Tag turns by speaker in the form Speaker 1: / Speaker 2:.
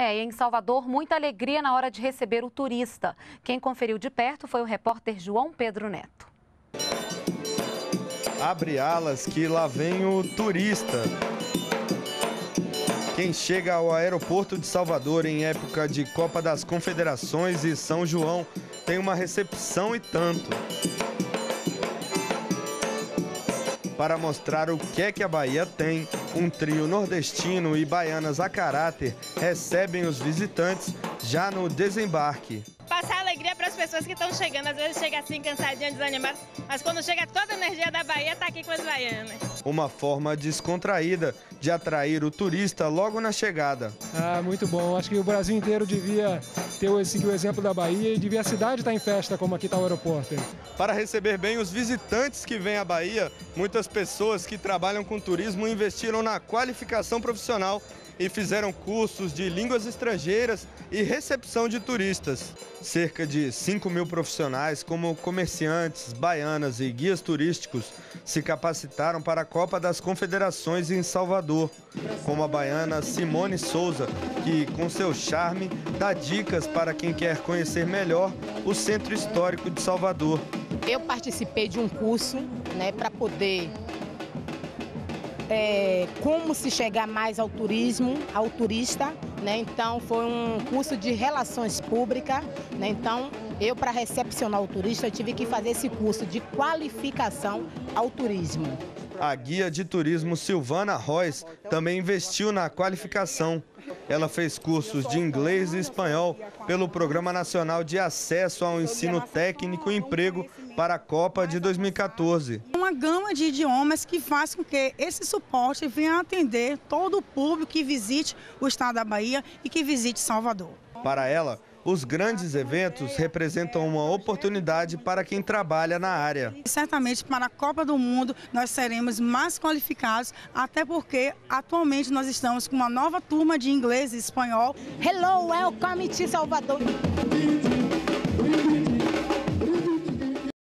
Speaker 1: É, e em Salvador, muita alegria na hora de receber o turista. Quem conferiu de perto foi o repórter João Pedro Neto.
Speaker 2: Abre alas que lá vem o turista. Quem chega ao aeroporto de Salvador em época de Copa das Confederações e São João tem uma recepção e tanto. Para mostrar o que é que a Bahia tem, um trio nordestino e baianas a caráter recebem os visitantes já no desembarque
Speaker 3: passar alegria para as pessoas que estão chegando. Às vezes chega assim, cansadinha, desanimada, mas quando chega toda a energia da Bahia, está aqui com as baianas.
Speaker 2: Uma forma descontraída de atrair o turista logo na chegada.
Speaker 4: Ah, muito bom. Acho que o Brasil inteiro devia ter seguir o exemplo da Bahia e devia a cidade estar em festa, como aqui está o aeroporto.
Speaker 2: Para receber bem os visitantes que vêm à Bahia, muitas pessoas que trabalham com turismo investiram na qualificação profissional e fizeram cursos de línguas estrangeiras e recepção de turistas. Cerca de 5 mil profissionais, como comerciantes, baianas e guias turísticos, se capacitaram para a Copa das Confederações em Salvador, como a baiana Simone Souza, que, com seu charme, dá dicas para quem quer conhecer melhor o Centro Histórico de Salvador.
Speaker 5: Eu participei de um curso né, para poder é, como se chegar mais ao turismo, ao turista. Né? Então, foi um curso de relações públicas. Né? Então, eu, para recepcionar o turista, eu tive que fazer esse curso de qualificação ao turismo.
Speaker 2: A guia de turismo Silvana Royce também investiu na qualificação. Ela fez cursos de inglês e espanhol pelo Programa Nacional de Acesso ao Ensino Técnico e Emprego para a Copa de 2014.
Speaker 6: Uma gama de idiomas que faz com que esse suporte venha atender todo o público que visite o estado da Bahia e que visite Salvador.
Speaker 2: Para ela, os grandes eventos representam uma oportunidade para quem trabalha na área.
Speaker 6: Certamente para a Copa do Mundo nós seremos mais qualificados, até porque atualmente nós estamos com uma nova turma de inglês e espanhol.
Speaker 5: Hello, welcome to Salvador.